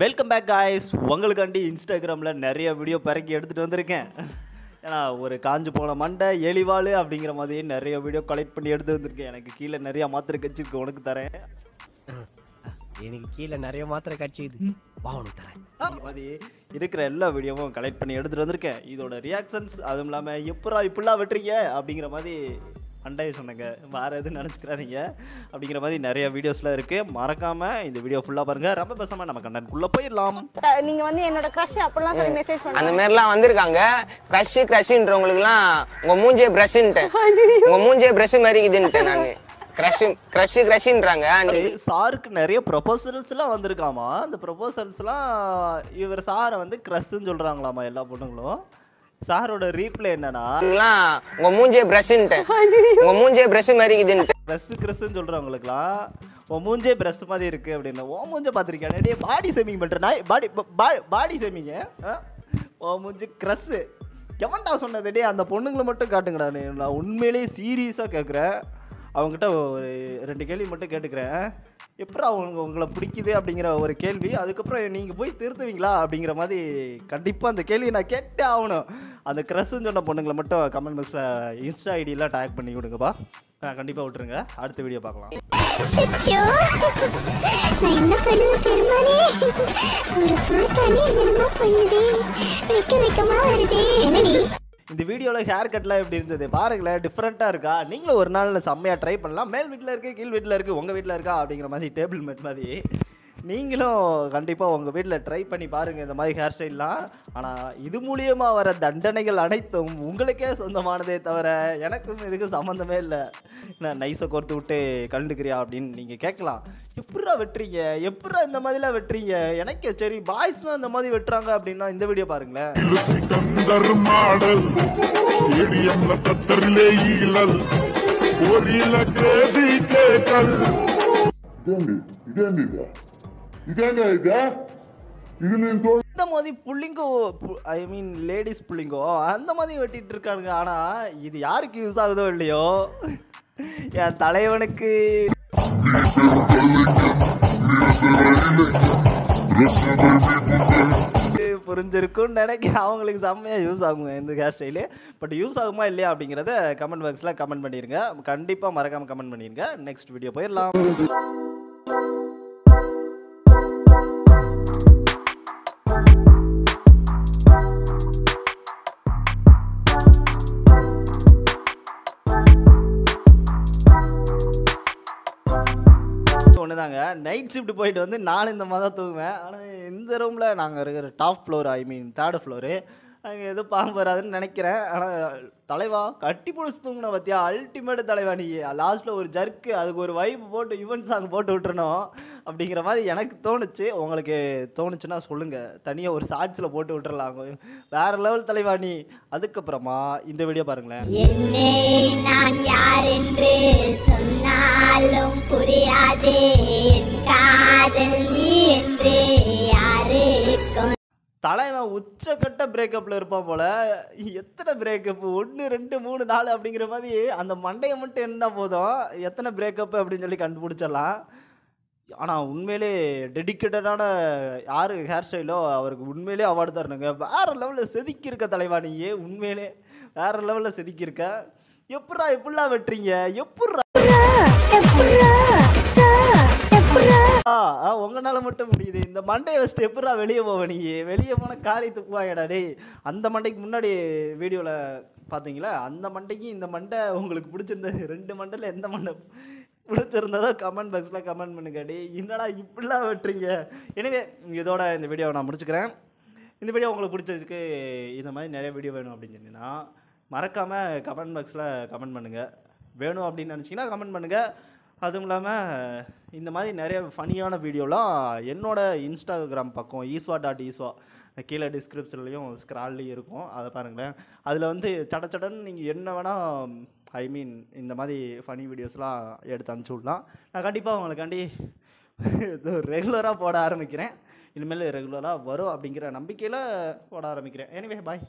Welcome back guys உங்களுக்காண்டி இன்ஸ்டாகிராமில் நிறைய வீடியோ பிறக்கி எடுத்துகிட்டு வந்திருக்கேன். ஏன்னா ஒரு காஞ்சு போன மண்டை எலிவாள் அப்படிங்கிற மாதிரி நிறைய வீடியோ கலெக்ட் பண்ணி எடுத்து வந்திருக்கேன். எனக்கு கீழே நிறைய மாத்திரை கட்சிருக்கு உனக்கு தரேன். எனக்கு கீழே நிறைய மாத்திரை கட்சிது வா உனக்கு தரேன். மாதிரி இருக்கிற எல்லா வீடியோவும் கலெக்ட் பண்ணி எடுத்துகிட்டு வந்திருக்கேன். இதோட ரியாக்ஷன்ஸ் அதுவும் இல்லாமல் எப்படா இப்படிலாம் வெட்டுறீங்க? அப்படிங்கிற மாதிரி அண்டைய சொன்னங்க. வேறு எதுவும் நினச்சிக்கிறாதீங்க அப்படிங்கிற மாதிரி நிறைய வீடியோஸ்லாம் இருக்குது மறக்காமல் இந்த வீடியோ ஃபுல்லாக பாருங்கள் ரொம்ப பேசாமல் நம்ம கண்டனுக்குள்ளே போயிடலாம். த- நீங்க வந்து என்னோட க்ரஷ் அப்படிலாம் சொல்லி மெசேஜ் அந்த பண்ணுங்க மாதிரிலாம் வந்திருக்காங்க. கிரஷ் கிரஷ்ன்றவங்களுக்குலாம் உங்க மூஞ்சே பிரஷ்ன்ட்டு உங்க மூஞ்சே பிரஷ் மாதிரி இருக்குதுன்ட்டு நானு கிரஷ் கிரஷ் கிரஷ்ன்றாங்க சாருக்கு நிறைய ப்ரொபோசல்ஸ்லாம் வந்திருக்காமா? அந்த ப்ரொபோசல்ஸ்லாம் இவர் சாரை வந்து க்ரஷ்ன்னு சொல்கிறாங்களாமா எல்லா பொண்ணுங்களும்? சாரோட ரீப்ளை என்னன்னா உங்க மூஞ்சே பிரஷ்ன்ட்டு உங்க மூஞ்சே பிரஷ் மாதிரி இருக்குதுன்ட்டு ப்ரெஸ் க்ரெஸ்ன்னு சொல்கிறவங்களுக்குலாம் உன் மூஞ்சே ப்ரெஸ் மாதிரி இருக்குது அப்படின்னு. உன் மூஞ்சே பார்த்துருக்கேன் டே பாடி சேமிங் பண்ணுறேன் பாடி பாடி சேமிங்க உன் மூஞ்சி க்ரஸ்ஸு எவன்டா சொன்னது? டே அந்த பொண்ணுங்களை மட்டும் காட்டுங்கடா. நான் உண்மையிலேயே சீரியஸாக கேட்குறேன் அவங்ககிட்ட ஒரு ரெண்டு கேள்வி மட்டும் கேட்டுக்கிறேன். எப்படி அவங்க உங்களை பிடிக்குது அப்படிங்கிற ஒரு கேள்வி. அதுக்கப்புறம் நீங்கள் போய் திருத்துவீங்களா அப்படிங்கிற மாதிரி கண்டிப்பாக அந்த கேள்வியை நான் கேட்டே ஆகணும். அந்த க்ரெஸ்ஸுன்னு சொன்ன பொண்ணுங்களை மட்டும் கமெண்ட் பாக்ஸில் இன்ஸ்டா ஐடியெலாம் டேக் பண்ணி விடுங்கப்பா. கண்டிப்பாக விட்டுருங்க. அடுத்த வீடியோ பார்க்கலாம். என்ன பண்ணுவேன் இந்த வீடியோவில் ஹேர் கட்லாம் எப்படி இருந்தது? பாருங்களேன் டிஃப்ரெண்ட்டாக இருக்கா? நீங்களும் ஒரு நாள் செம்மையாக ட்ரை பண்ணலாம். மேல் வீட்டில் இருக்குது கீழ் வீட்டில் இருக்குது உங்கள் வீட்டில் இருக்கா? அப்படிங்கிற மாதிரி டேபிள் மேட் மாதிரி. நீங்களும் கண்டிப்பாக உங்கள் வீட்டில் ட்ரை பண்ணி பாருங்கள் இந்த மாதிரி ஹேர் ஸ்டைல்லாம் ஆனால் இது மூலியமாக வர தண்டனைகள் அனைத்தும் உங்களுக்கே சொந்தமானதே தவிர எனக்கும் இதுக்கு சம்மந்தமே இல்லை. நான் நைஸை கோர்த்து விட்டு கலந்துக்கிறியா அப்படின்னு நீங்கள் கேட்கலாம். எப்படா வெட்டுறீங்க? எப்படா இந்த மாதிரிலாம் வெட்டுறீங்க? எனக்கு சரி பாய்ஸ் தான் இந்த மாதிரி வெட்டுறாங்க அப்படின்னா இந்த வீடியோ பாருங்களேன். ஒரு இலக்கேதி கேட்டல் இதாண்டி இதாங்க இந்த மாதிரி புள்ளிங்கோ ஐ மீன் லேடிஸ் புள்ளிங்கோ அந்த மாதிரி வெட்டிட்டு இருக்கானுங்க ஆனா இது யாருக்கு யூஸ் ஆகுதோ இல்லையோ? என் தலைவனுக்கு. புரிஞ்சிருக்கும்னு நினைக்கிறேன். அவங்களுக்கு செம்மையாக யூஸ் ஆகுங்க இந்த ஹேர் ஸ்டைலு பட் யூஸ் ஆகுமா இல்லையா அப்படிங்கிறத கமெண்ட் பாக்ஸில் கமெண்ட் பண்ணிடுங்க கண்டிப்பாக மறக்காமல் கமெண்ட் பண்ணிடுங்க நெக்ஸ்ட் வீடியோ போயிடலாம். ஒன்று தாங்க நைட் ஷிஃப்ட் போயிட்டு வந்து நானும் இந்த மாதிரி தான் தூங்குவேன். ஆனால் இந்த ரூமில் நாங்கள் இருக்கிற top floor I mean third floor அங்கே எதுவும் பாம்பு வராதுன்னு நினைக்கிறேன். ஆனால் தலைவா கட்டி பிடிச்சி தூங்கின பார்த்தியா அல்டிமேட் தலைவா நீ. லாஸ்ட்டில் ஒரு ஜர்க்கு அதுக்கு ஒரு வைப் போட்டு யுவன் சாங் போட்டு விட்டுறணும். அப்படிங்கிற மாதிரி எனக்கு தோணுச்சு. உங்களுக்கு தோணுச்சுன்னா சொல்லுங்கள் தனியாக ஒரு ஷார்ட்ஸில் போட்டு விட்டுறலாம். வேறு லெவல் தலைவா நீ. அதுக்கப்புறமா இந்த வீடியோ பாருங்களேன். நான் யார் என்று சொன்னாலும் புரியாதே. தலைவன் உச்சக்கட்ட பிரேக்கப்பில் இருப்பான் போல. எத்தனை பிரேக்கப் ஒன்று ரெண்டு மூணு நாலு அப்படிங்கிற மாதிரி அந்த மண்டையை மட்டும் என்ன போதும். எத்தனை பிரேக்கப் அப்படின்னு சொல்லி கண்டுபிடிச்சிடலாம். ஆனால் உண்மையிலே டெடிக்கேட்டடான யார் ஹேர் ஸ்டைலோ அவருக்கு உண்மையிலே அவார்டு தரணுங்க வேறு லெவலில் செதுக்கியிருக்க தலைவா நீயே உண்மையிலே வேறு லெவலில் செதுக்கியிருக்க எப்பட்றா எப்படிலாம் வெட்டுறீங்க? எப்பட்றா உங்களால் மட்டும் முடியுது. இந்த மண்டையை வச்சுட்டு எப்படா வெளியே போவ நீ? வெளியே போன காரி துப்புவாயடா டேய். அந்த மண்டைக்கு முன்னாடி வீடியோவில் பார்த்தீங்களா அந்த மண்டைக்கு இந்த மண்டை உங்களுக்கு பிடிச்சிருந்தது. ரெண்டு மண்டையில் எந்த மண்டை பிடிச்சிருந்ததோ கமெண்ட் பாக்ஸில் கமெண்ட் பண்ணுங்க என்னடா இப்படிலாம் வெட்டுறீங்க? எனவே இதோட இந்த வீடியோவை நான் முடிச்சுக்கிறேன். இந்த வீடியோ உங்களுக்கு பிடிச்சதுக்கு இந்த மாதிரி நிறைய வீடியோ வேணும் அப்படின்னு சொன்னீங்கன்னா மறக்காமல் கமெண்ட் பாக்ஸில் கமெண்ட் பண்ணுங்கள் வேணும் அப்படின்னு நினச்சிங்கன்னா கமெண்ட் பண்ணுங்கள் அதுவும் இல்லாமல் இந்த மாதிரி நிறைய ஃபனியான வீடியோலாம் என்னோட இன்ஸ்டாகிராம் பக்கம் ஈஸ்வா டாட் ஈஸ்வா கீழே டிஸ்கிரிப்ஷன்லேயும் ஸ்க்ரால்லையும் இருக்கும். அதை பாருங்களேன். அதில் வந்து சட சடன்னு நீங்கள் என்ன வேணால் ஐ மீன் இந்த மாதிரி ஃபனி வீடியோஸ்லாம் எடுத்து அனுப்பிச்சி விடலாம். நான் கண்டிப்பாக உங்களுக்காண்டி ரெகுலராக போட ஆரம்பிக்கிறேன். இனிமேல் ரெகுலராக வரும் அப்படிங்கிற நம்பிக்கையில் போட ஆரம்பிக்கிறேன். எனிவே பாய்